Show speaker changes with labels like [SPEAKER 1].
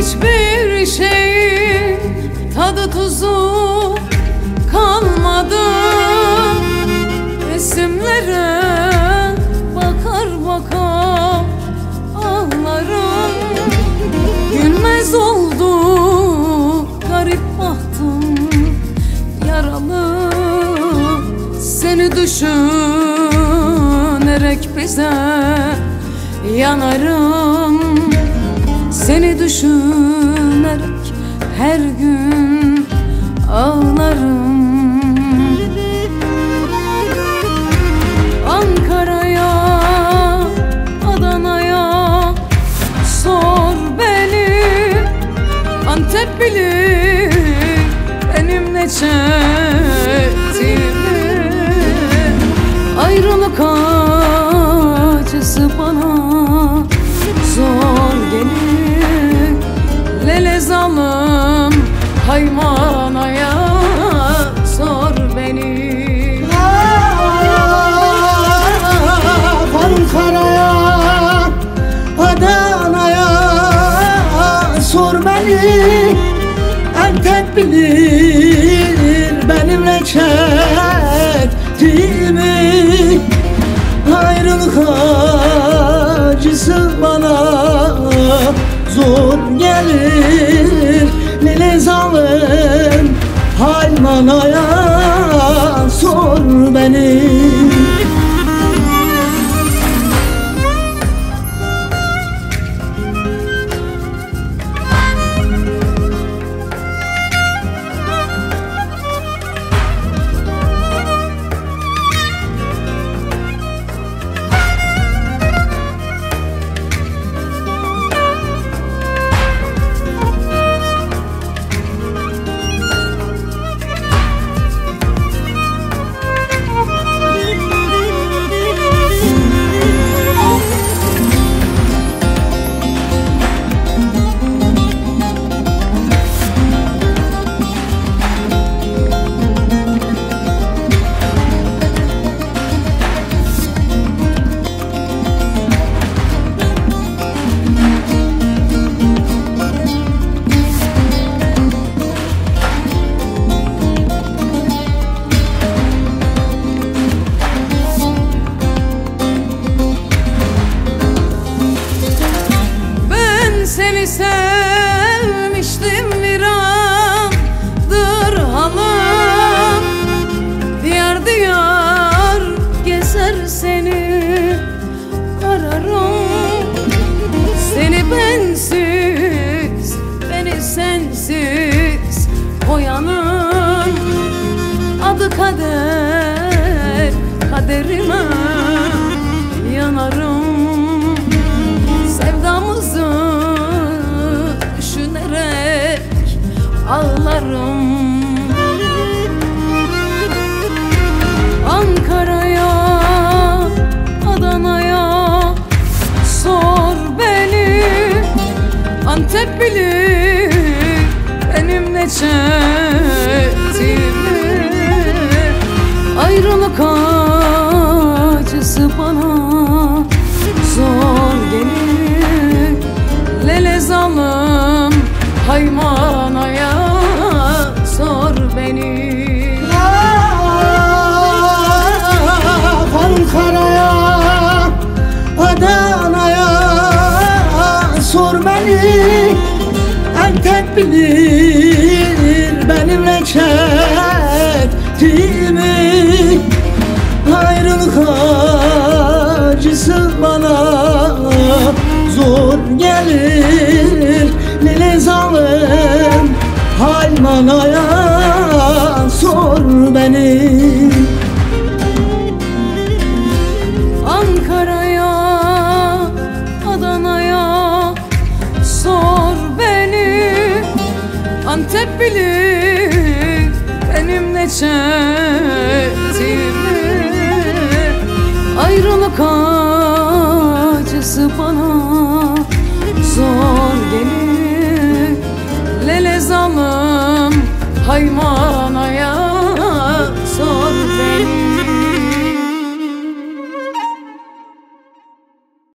[SPEAKER 1] hiçbir şeyin tadı tuzu kalmadı. Resimlere bakar bakar ağlarım. Gülmez oldu garip baktım yaralı Seni düşünerek bize yanarım. Seni düşünerek her gün ağlarım. Ankara'ya, Adana'ya sor beni. Antep bilir benim ne çektiğimi. Ayrılık acısı bana Lele zalım haymanaya sor beni.
[SPEAKER 2] Ankara'ya, Adana'ya sor beni. Antep bilir zalim Halmanaya sor beni
[SPEAKER 1] koyanın Adı kader, kaderime yanarım Ayrılık acısı bana zor gelir. Lele zalım haymanaya sor beni.
[SPEAKER 2] Ankara'ya, Adana'ya sor beni. Antep bilir benimle çektiğimi bana zor gelir. Lele zalim halmanaya sor beni.
[SPEAKER 1] Ankara'ya, Adana'ya sor beni. Antep bilir benim ne çektiğimi Ayrılık kaymak